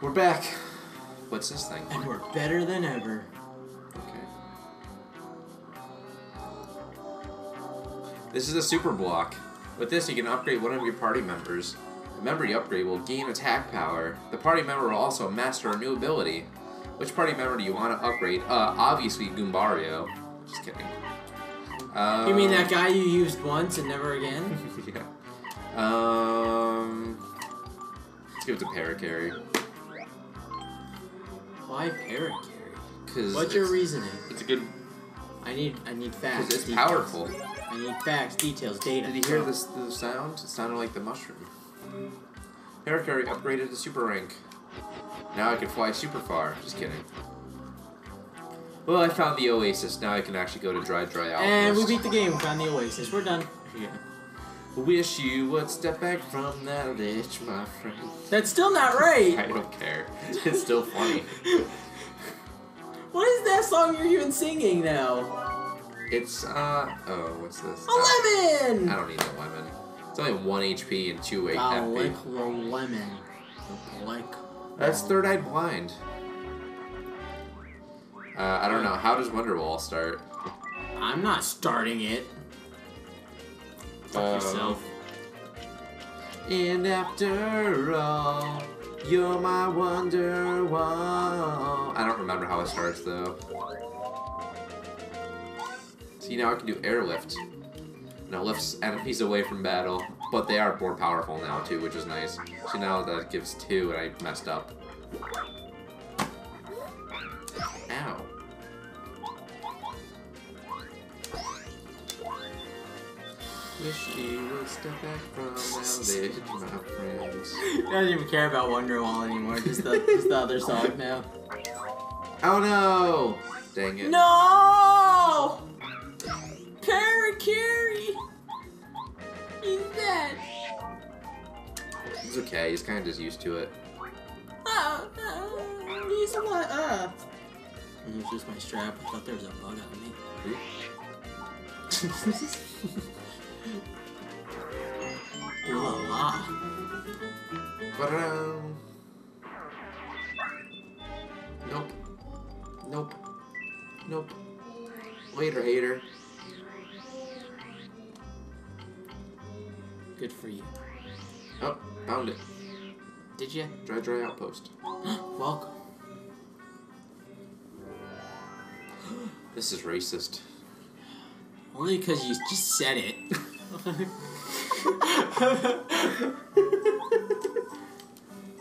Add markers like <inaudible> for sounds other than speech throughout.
We're back. What's this thing? And we're better than ever. Okay. This is a super block. With this, you can upgrade one of your party members. The member you upgrade will gain attack power. The party member will also master a new ability. Which party member do you want to upgrade? Uh, obviously Goombario. Just kidding. Um, You mean that guy you used once and never again? <laughs> yeah. Um. Let's give it to Parakarry. Why Parakarry? Cause What's your reasoning? It's a good. I need I need facts. Because it's details. powerful. I need facts, details, data. Did you hear this the sound? It sounded like the mushroom. Parakarry upgraded to super rank. Now I can fly super far. Just kidding. Well, I found the oasis. Now I can actually go to Dry Dry Outpost. And we beat the game. Found the Oasis. We're done. Yeah. Wish you would step back from that ledge, my friend. That's still not right. I don't care. It's still funny. What is that song you're even singing now? It's uh oh, what's this? A Uh, lemon. I don't need a lemon. It's only one HP and two eight I like the lemon. Like. That's Third Eye Blind. Uh, I don't know. How does Wonderwall start? I'm not starting it. Fuck Um, yourself. And after all, you're my Wonderwall. I don't remember how it starts though. See, now I can do airlift. Now lifts enemies away from battle, but they are more powerful now too, which is nice. So now that gives two, and I messed up. Wish you would step back from ledge, <laughs> my friends. <laughs> I don't even care about Wonderwall anymore. Just the, just the other song now. Oh no! Dang it. No! Parakarry! He's dead. It's okay, he's kind of just used to it. Ah, ah, he's. Ah. It was just my strap. I thought there was a bug on me. <laughs> La la. Ba-dum. Nope. Nope. Nope. Later, hater. Good for you. Oh, found it. Did you? Dry, dry outpost. <gasps> Welcome. This is racist. Only because you just said it. <laughs>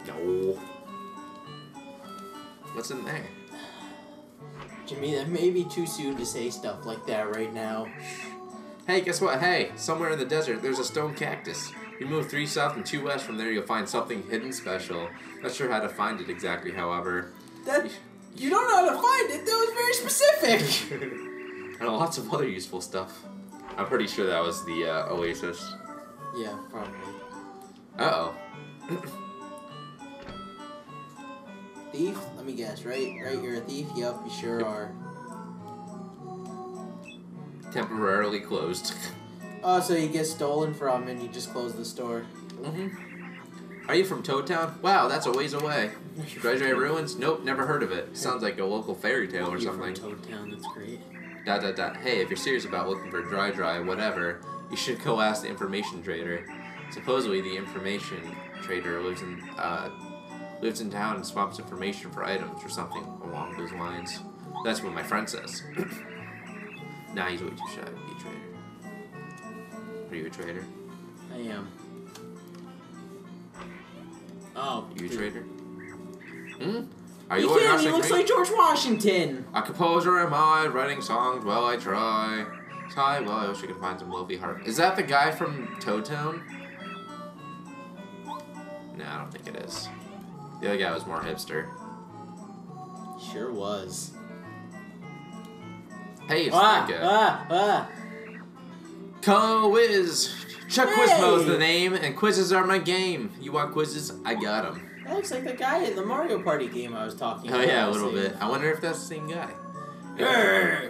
No. What's in there? Jimmy, that may be too soon to say stuff like that right now. Hey, guess what? Hey, somewhere in the desert, there's a stone cactus. You move three south and two west from there, you'll find something hidden special. Not sure how to find it exactly, however. That you don't know how to find it. That was very specific. and <laughs> lots of other useful stuff. I'm pretty sure that was the uh, oasis. Yeah, probably. Uh oh. <coughs> Thief? Let me guess. Right, right. You're a thief. Yep, you sure are. Temporarily closed. <laughs> Oh, so you get stolen from and you just close the store. hmm Are you from Toad Town? Wow, that's a ways away. Treasure <laughs> Ruins? Nope, never heard of it. Sounds like a local fairy tale or something. from Toad Town. That's great. Dot dot dot. Hey, if you're serious about looking for dry dry whatever, you should go ask the information trader. Supposedly, the information trader lives in uh, lives in town and swaps information for items or something along those lines. That's what my friend says. <clears throat> nah, he's way too shy to be a trader. Are you a trader? I am. Oh, Are you a trader? Hmm? Are He you can. He looks me? like George Washington. A composer am I, writing songs while I try. Try, well, I wish we could find some lovely harp. Is that the guy from Toad Town? No, I don't think it is. The other guy was more hipster. Sure was. Hey, it's Ah, that guy. ah, ah. Co-Wiz! Chuck Quizmo's Hey! the name, and quizzes are my game. You want quizzes? I got them. That looks like the guy in the Mario Party game I was talking Oh about. yeah, a little bit. I wonder if that's the same guy. <laughs>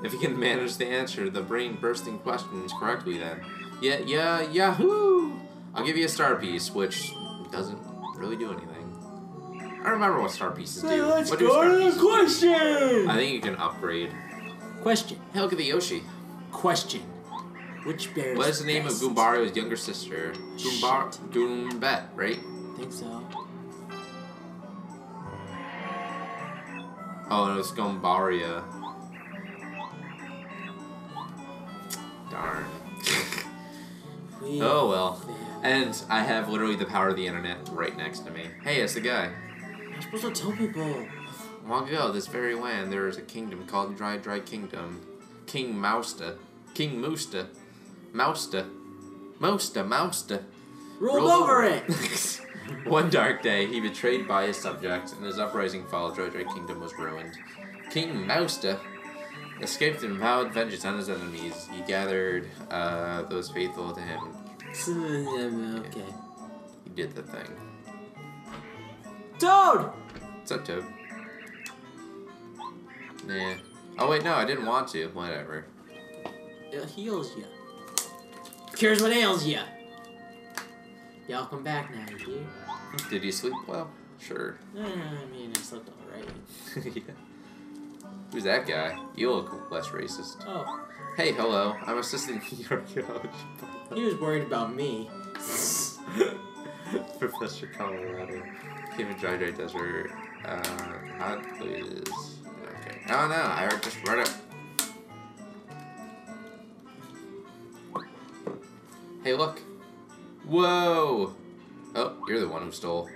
Grr. if you can manage to answer the brain bursting questions correctly, then yeah, yeah, yahoo! I'll give you a star piece, which doesn't really do anything. I don't remember what star pieces do. Hey, let's what go star to the pieces do? question. I think you can upgrade. Question. Hey, look at the Yoshi. Question. Which bear? What is the name of best? Goombario's younger sister? Goombar Shit. Goombet, right? think so. Oh, no, it's Goombaria. Oh well. And I have literally the power of the internet right next to me. Hey, it's the guy. You're supposed to tell people. Long ago, this very land, there is a kingdom called Dry Dry Kingdom. King Mousta. King Moosta. Mousta. Mousta, Mousta. Rolled rolled over <laughs> it. <laughs> One dark day, he betrayed by his subjects, and his uprising followed Dry Dry Kingdom was ruined. King Mousta escaped and vowed vengeance on his enemies. He gathered uh, those faithful to him. <laughs> okay. He did the thing. Toad. What's up, Toad? Nah. Oh wait, no, I didn't want to. Whatever. It heals you. Cures what ails you. Y'all come back now, you? Did you sleep well? Sure. I mean, I slept alright. <laughs> yeah. Who's that guy? You look less racist. Oh, Hey, hello. I'm assistant <laughs> archaeologist. he was worried about me. <laughs> Professor Kolorado. Came in dry dry desert. Uh, hot places. Okay. Oh no, I just read it. Hey, look. Whoa. Oh, you're the one who stole.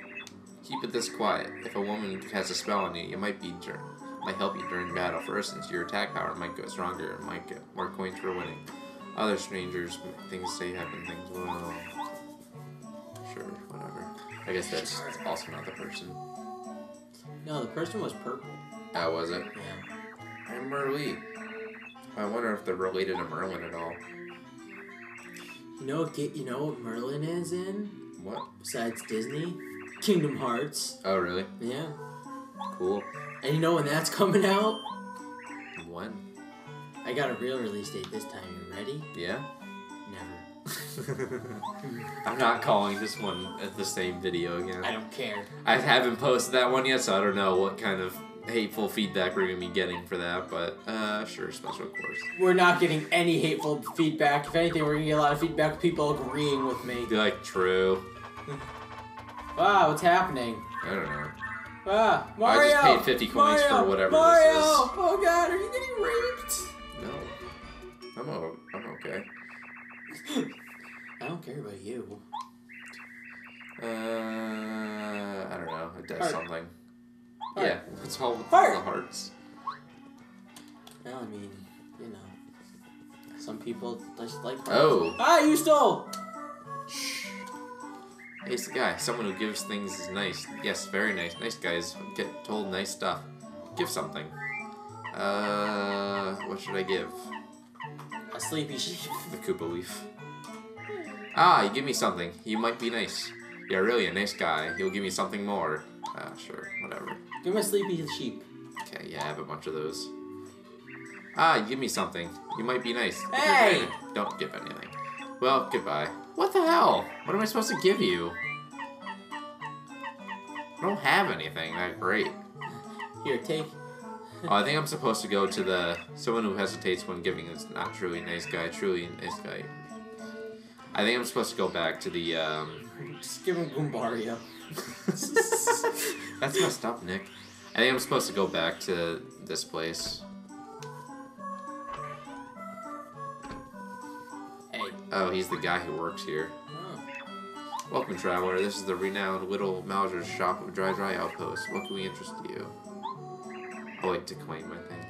Keep it this quiet. If a woman has a spell on you, it might be dur- might help you during battle. For instance, your attack power might go stronger and might get more coins for winning. Other strangers, things say happen, things will. Sure, whatever. I guess that's also not the person. No, the person was purple. How was it? Yeah. I'm Merlee. I wonder if they're related to Merlin at all. You know what? Get you know what Merlin is in What? besides Disney? Kingdom Hearts. Oh, really? Yeah. Cool. And you know when that's <laughs> coming out? When? I got a real release date this time. You ready? Yeah? Never. <laughs> I'm not calling this one the same video again. I don't care. I haven't posted that one yet, so I don't know what kind of hateful feedback we're gonna be getting for that, but uh, sure, special course. We're not getting any hateful feedback. If anything, we're gonna get a lot of feedback. People agreeing with me. Like, true. <laughs> Wow, what's happening? I don't know. Ah, I just paid 50 coins for whatever Mario. this is. Oh God, are you getting raped? No. I'm, o- I'm okay. I don't care about you. Uh, I don't know. It does Heart. something. Heart. Yeah, it's all Heart. the hearts. Well, I mean, you know, some people just like. Oh. Ah, you stole. The guy. Someone who gives things is nice. Yes, very nice. Nice guys get told nice stuff. Give something. Uh, what should I give? A sleepy sheep. The Koopa Leaf. Ah, you give me something. You might be nice. You're really a nice guy. You'll give me something more. Ah, sure. Whatever. Give me a sleepy sheep. Okay, yeah, I have a bunch of those. Ah, you give me something. You might be nice. Hey! Don't give anything. Well, goodbye. What the hell? What am I supposed to give you? I don't have anything that great. Here, take. Oh, I think I'm supposed to go to the someone who hesitates when giving is not truly a nice guy, truly a nice guy. I think I'm supposed to go back to the um Just give him Goombario. <laughs> That's messed up, Nick. I think I'm supposed to go back to this place. Oh, he's the guy who works here. Oh. Welcome, traveler. This is the renowned Little Mouser's shop of Dry Dry Outpost. What can we interest you? Oh, wait, to claim, I think.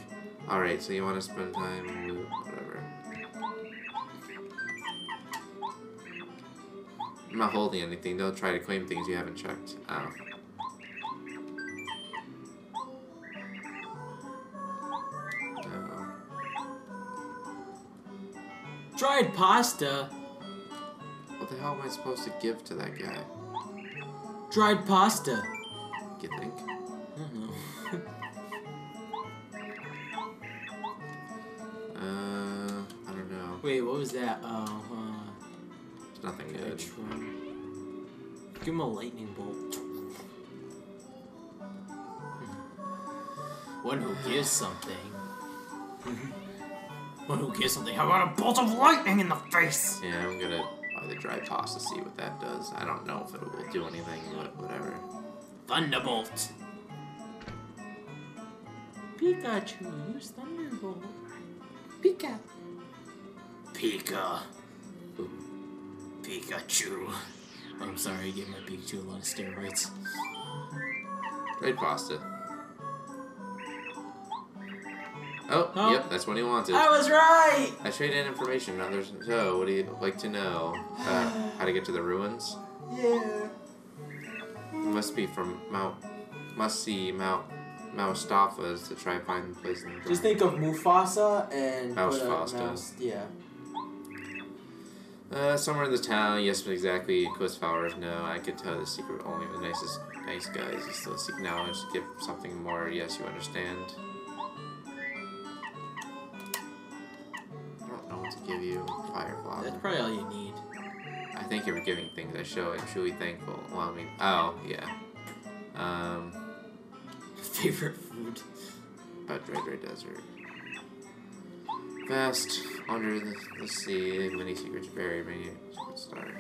Alright, so you want to spend time whatever. I'm not holding anything. Don't try to claim things you haven't checked. Oh. Dried pasta. What the hell am I supposed to give to that guy? Dried pasta. You think? I don't know. Uh, I don't know. Wait, what was that? Oh, uh, It's nothing good. Give him a lightning bolt. One who gives something. <laughs> One who gives something. How about a bolt of lightning in the face? Yeah, I'm gonna buy the dry pasta, see what that does. I don't know if it will do anything, but whatever. Thunderbolt. Pikachu, use Thunderbolt. Pika. Pika. Pikachu. Oh, I'm sorry, I gave my Pikachu a lot of steroids. Dry pasta. Oh, yep, that's what he wanted. I was right! I traded in information. Now there's so. What do you like to know? Uh, how to get to the ruins? Yeah. Must be from Mount. Must see Mount. Moustafa's to try and find the place in the Just think of Mufasa and a Yeah. Uh, somewhere in the town. Yes, but exactly. Quest followers. No, I could tell the secret. Only the nicest, nice guys. You still seek knowledge. Give something more. Yes, you understand. Give you, Firefly. That's probably all you need. I thank you for giving things I show. I'm truly thankful. Well, I mean, oh yeah. Um, <laughs> Favorite food. Dry Desert. Vast under the, the sea, many secrets buried, many secrets start.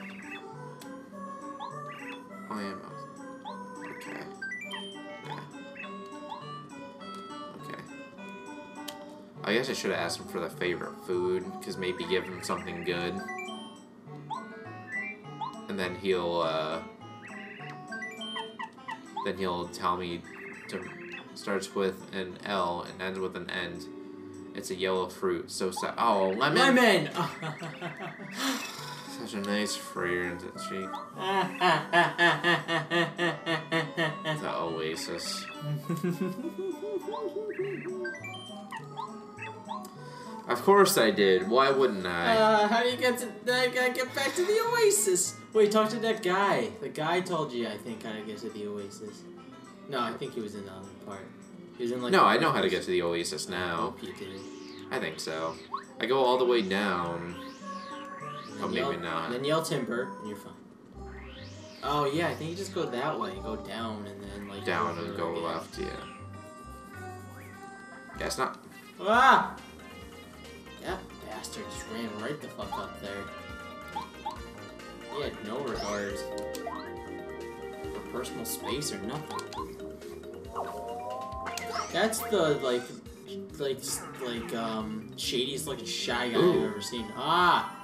I am. Okay. I guess I should have asked him for the favorite food, because maybe give him something good. And then he'll, uh. Then he'll tell me to. Starts with an L and ends with an end. It's a yellow fruit, so sad. Oh, lemon! Lemon! <laughs> <laughs> Such a nice fragrance. and She, <laughs> the oasis. Of course I did. Why wouldn't I? Uh, how do you get to gotta get back to the Oasis? Wait, talk to that guy. The guy told you, I think, how to get to the Oasis. No, I think he was in the other part. He was in like. no, I know how to get to the oasis now. I think so. I go all the way down. Oh, maybe yell, not. Then yell timber, and you're fine. Oh yeah, I think you just go that way. Go down and then like. Down and go again. left, yeah. Yeah, it's not. Ah! That bastard just ran right the fuck up there. He had no regard for personal space or nothing. That's the like, like, like um, shadiest looking shy guy Ooh. I've ever seen. Ah!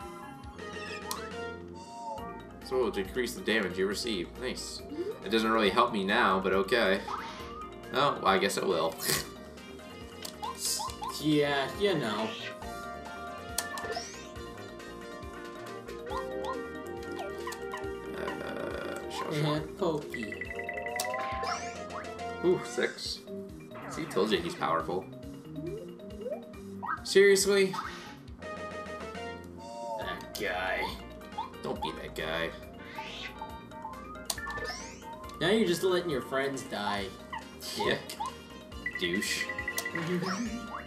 So it'll decrease the damage you receive. Nice. It doesn't really help me now, but okay. Oh, well, I guess it will. <laughs> Yeah, you know. uh, shell. And pokey. Ooh, six. See, told you he's powerful. Seriously? That guy. Don't be that guy. Now you're just letting your friends die. Yeah. Douche. <laughs>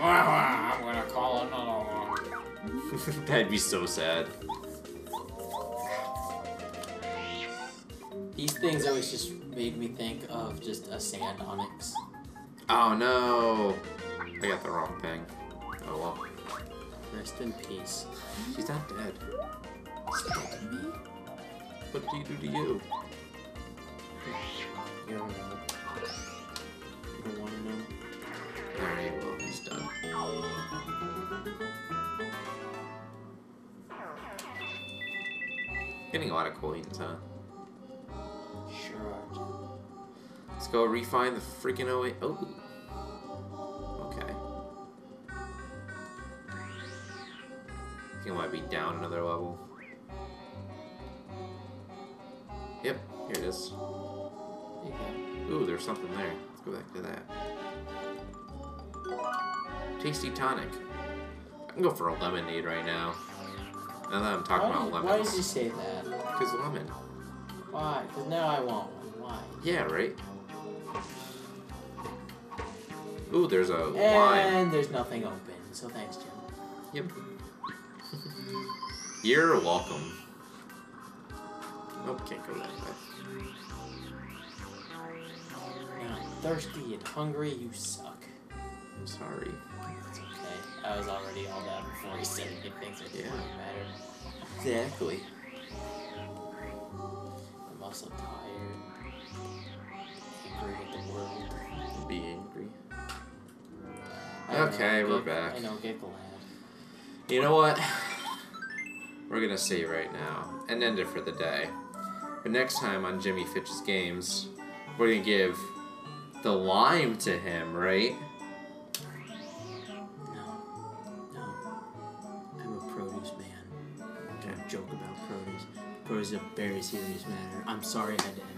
I'm gonna call another one. <laughs> That'd be so sad. These things always just made me think of just a sand onyx. Oh no! I got the wrong thing. Oh well. Rest in peace. She's not dead. Spoke to me. What did he do to you? You Getting a lot of coins, huh? Sure. Let's go refine the freaking 08. Oh. Okay. I think I might be down another level. Yep, here it is. There you Ooh, there's something there. Let's go back to that. Tasty tonic. I can go for a lemonade right now. Now that I'm talking Why, about why did you say that? Because lemon. Why? Because now I want one. Why? Yeah, right? Ooh, there's a lime. And there's nothing open, so thanks, Jim. Yep. You're welcome. Nope, can't go that way. No. thirsty and hungry, you suck. I'm sorry. Okay. I was already all that before he said anything, so it didn't Yeah. matter. Exactly. I'm also tired. Angry at the world. Be angry. I know, Okay, we're get- back. I know, get glad. You know what? We're gonna say right now and end it for the day. But next time on Jimmy Fitch's games, we're gonna give the lime to him, right? Is a very serious matter. I'm sorry I had to end